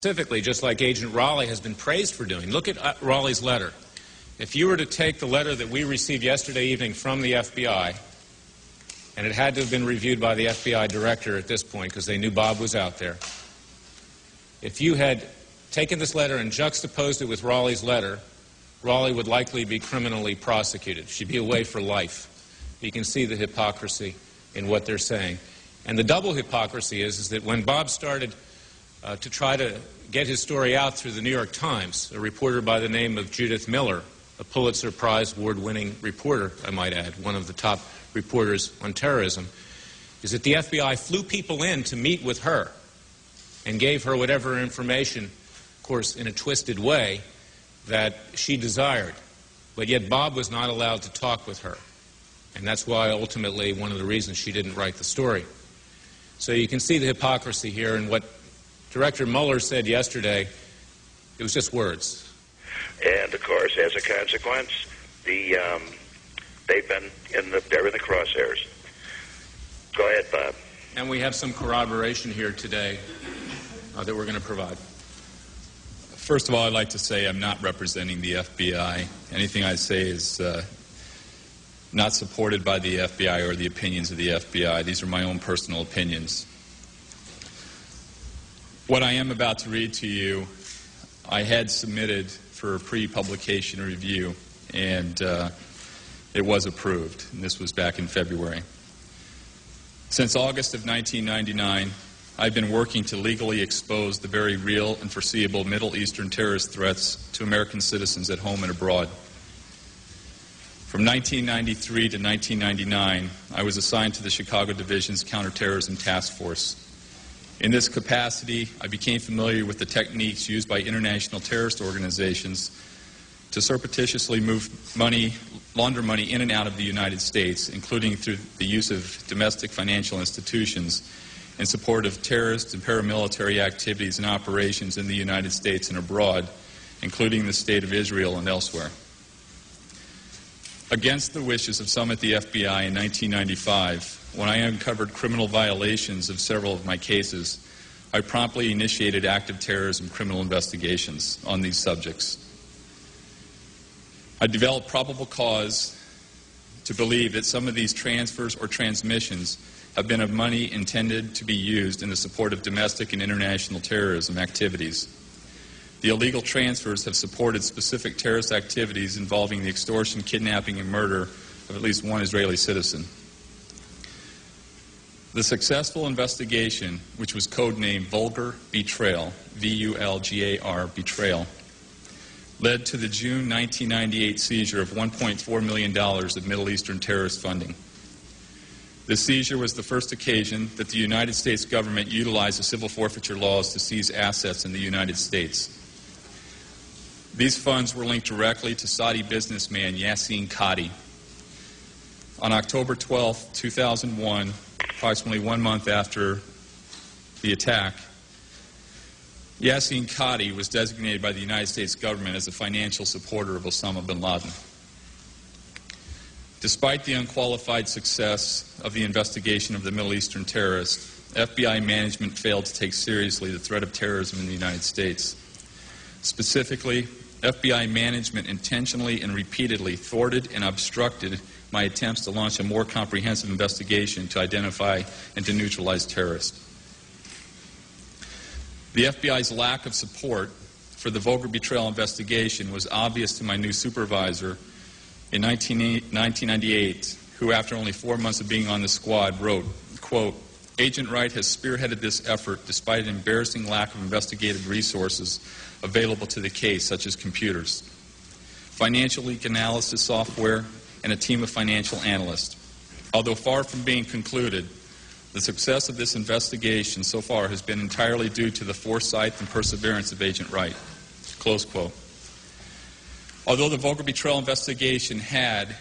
Specifically, just like Agent Rowley has been praised for doing. Look at uh, Rowley's letter. If you were to take the letter that we received yesterday evening from the FBI, and it had to have been reviewed by the FBI director at this point because they knew Bob was out there. If you had taken this letter and juxtaposed it with Rowley's letter, Rowley would likely be criminally prosecuted. She'd be away for life. You can see the hypocrisy in what they're saying. And the double hypocrisy is, is that when Bob started uh, to try to get his story out through the New York Times. A reporter by the name of Judith Miller, a Pulitzer Prize award winning reporter, I might add, one of the top reporters on terrorism, is that the FBI flew people in to meet with her and gave her whatever information, of course, in a twisted way, that she desired. But yet Bob was not allowed to talk with her. And that's why ultimately one of the reasons she didn't write the story. So you can see the hypocrisy here and what Director Mueller said yesterday, it was just words. And of course, as a consequence, the um, they've been in the they're in the crosshairs. Go ahead, Bob. And we have some corroboration here today uh, that we're going to provide. First of all, I'd like to say I'm not representing the FBI. Anything I say is uh, not supported by the FBI or the opinions of the FBI. These are my own personal opinions. What I am about to read to you, I had submitted for pre-publication review, and uh, it was approved. And this was back in February. Since August of 1999, I've been working to legally expose the very real and foreseeable Middle Eastern terrorist threats to American citizens at home and abroad. From 1993 to 1999, I was assigned to the Chicago Division's Counterterrorism Task Force. In this capacity, I became familiar with the techniques used by international terrorist organizations to surreptitiously move money, launder money in and out of the United States, including through the use of domestic financial institutions in support of terrorist and paramilitary activities and operations in the United States and abroad, including the State of Israel and elsewhere. Against the wishes of some at the FBI in 1995, when I uncovered criminal violations of several of my cases, I promptly initiated active terrorism criminal investigations on these subjects. I developed probable cause to believe that some of these transfers or transmissions have been of money intended to be used in the support of domestic and international terrorism activities. The illegal transfers have supported specific terrorist activities involving the extortion, kidnapping, and murder of at least one Israeli citizen. The successful investigation, which was codenamed Vulgar Betrayal, V U L G A R Betrayal, led to the June 1998 seizure of $1.4 million of Middle Eastern terrorist funding. The seizure was the first occasion that the United States government utilized the civil forfeiture laws to seize assets in the United States. These funds were linked directly to Saudi businessman Yassin Qadhi. On October 12, 2001, approximately one month after the attack, Yassin Qadhi was designated by the United States government as a financial supporter of Osama bin Laden. Despite the unqualified success of the investigation of the Middle Eastern terrorist, FBI management failed to take seriously the threat of terrorism in the United States. Specifically, FBI management intentionally and repeatedly thwarted and obstructed my attempts to launch a more comprehensive investigation to identify and to neutralize terrorists. The FBI's lack of support for the Vulgar betrayal investigation was obvious to my new supervisor in 1998, who, after only four months of being on the squad, wrote, quote, Agent Wright has spearheaded this effort despite an embarrassing lack of investigative resources available to the case, such as computers, financial leak analysis software, and a team of financial analysts. Although far from being concluded, the success of this investigation so far has been entirely due to the foresight and perseverance of Agent Wright. Close quote. Although the Vulgar betrayal investigation had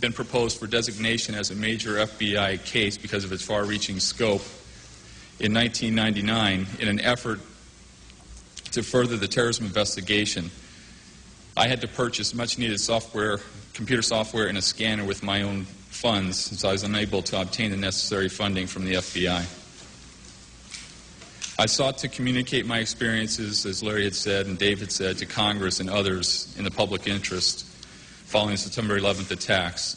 been proposed for designation as a major FBI case because of its far reaching scope in 1999 in an effort to further the terrorism investigation, I had to purchase much needed software, computer software, and a scanner with my own funds since I was unable to obtain the necessary funding from the FBI. I sought to communicate my experiences, as Larry had said and Dave had said, to Congress and others in the public interest following the September 11th attacks.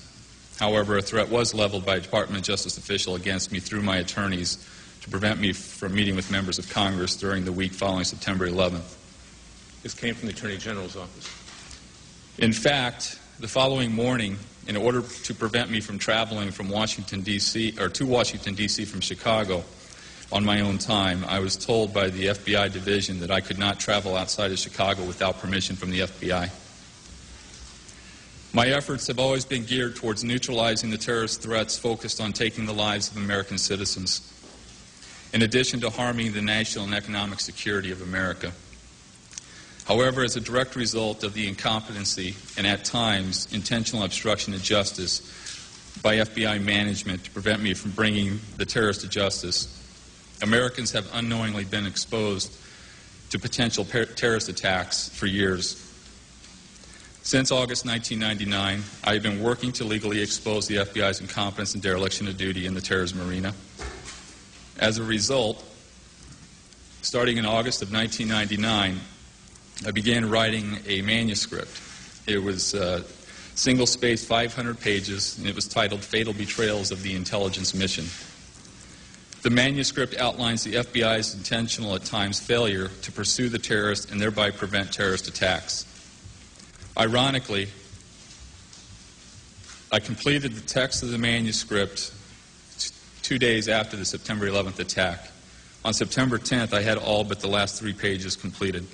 However, a threat was leveled by a Department of Justice official against me through my attorneys to prevent me from meeting with members of Congress during the week following September 11th. This came from the Attorney General's office. In fact, the following morning, in order to prevent me from traveling from Washington, D.C., or to Washington, D.C. from Chicago on my own time, I was told by the FBI division that I could not travel outside of Chicago without permission from the FBI. My efforts have always been geared towards neutralizing the terrorist threats focused on taking the lives of American citizens, in addition to harming the national and economic security of America. However, as a direct result of the incompetency and at times intentional obstruction of justice by FBI management to prevent me from bringing the terrorists to justice, Americans have unknowingly been exposed to potential terrorist attacks for years. Since August 1999, I have been working to legally expose the FBI's incompetence and dereliction of duty in the terrorism arena. As a result, starting in August of 1999, I began writing a manuscript. It was uh, single spaced 500 pages, and it was titled Fatal Betrayals of the Intelligence Mission. The manuscript outlines the FBI's intentional, at times, failure to pursue the terrorists and thereby prevent terrorist attacks. Ironically, I completed the text of the manuscript t- two days after the September 11th attack. On September 10th, I had all but the last three pages completed.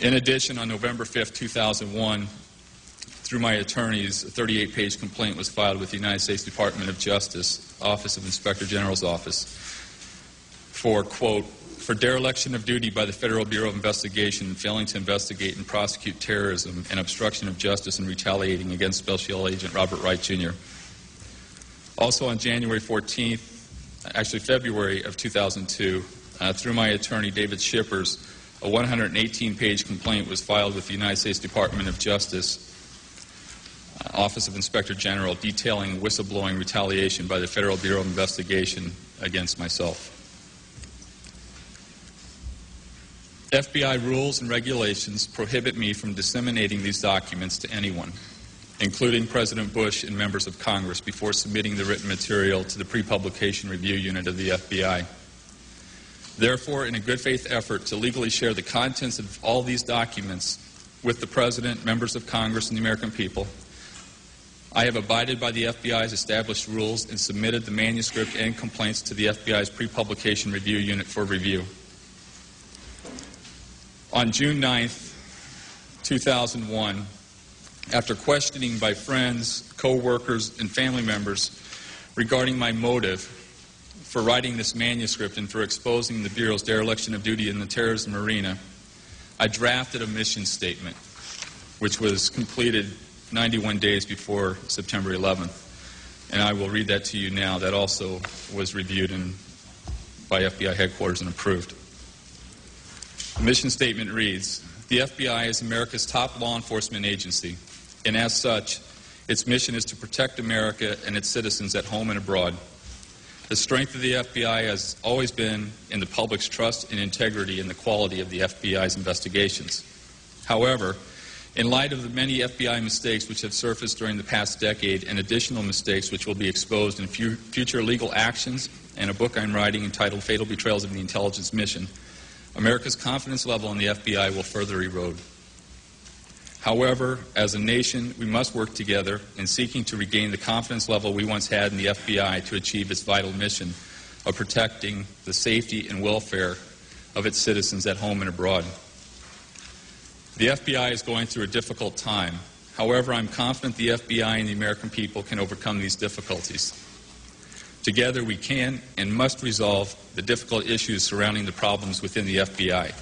In addition, on November 5th, 2001, through my attorneys, a 38 page complaint was filed with the United States Department of Justice, Office of Inspector General's Office, for, quote, for dereliction of duty by the Federal Bureau of Investigation in failing to investigate and prosecute terrorism and obstruction of justice and retaliating against Special Agent Robert Wright Jr. Also on January 14th, actually February of 2002, uh, through my attorney David Schippers, a 118 page complaint was filed with the United States Department of Justice uh, Office of Inspector General detailing whistleblowing retaliation by the Federal Bureau of Investigation against myself. FBI rules and regulations prohibit me from disseminating these documents to anyone, including President Bush and members of Congress, before submitting the written material to the pre publication review unit of the FBI. Therefore, in a good faith effort to legally share the contents of all these documents with the President, members of Congress, and the American people, I have abided by the FBI's established rules and submitted the manuscript and complaints to the FBI's pre publication review unit for review. On June 9th, 2001, after questioning by friends, co workers, and family members regarding my motive for writing this manuscript and for exposing the Bureau's dereliction of duty in the terrorism arena, I drafted a mission statement, which was completed 91 days before September 11th. And I will read that to you now. That also was reviewed by FBI headquarters and approved. The mission statement reads The FBI is America's top law enforcement agency, and as such, its mission is to protect America and its citizens at home and abroad. The strength of the FBI has always been in the public's trust and integrity in the quality of the FBI's investigations. However, in light of the many FBI mistakes which have surfaced during the past decade and additional mistakes which will be exposed in fu- future legal actions and a book I'm writing entitled Fatal Betrayals of the Intelligence Mission, America's confidence level in the FBI will further erode. However, as a nation, we must work together in seeking to regain the confidence level we once had in the FBI to achieve its vital mission of protecting the safety and welfare of its citizens at home and abroad. The FBI is going through a difficult time. However, I'm confident the FBI and the American people can overcome these difficulties. Together, we can and must resolve the difficult issues surrounding the problems within the FBI.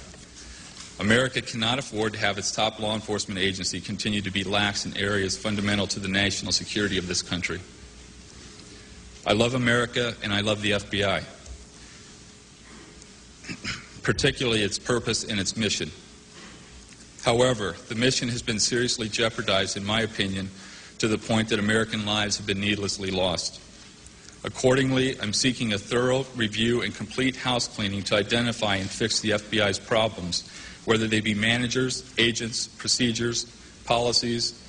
America cannot afford to have its top law enforcement agency continue to be lax in areas fundamental to the national security of this country. I love America and I love the FBI, particularly its purpose and its mission. However, the mission has been seriously jeopardized, in my opinion, to the point that American lives have been needlessly lost. Accordingly, I'm seeking a thorough review and complete house cleaning to identify and fix the FBI's problems, whether they be managers, agents, procedures, policies,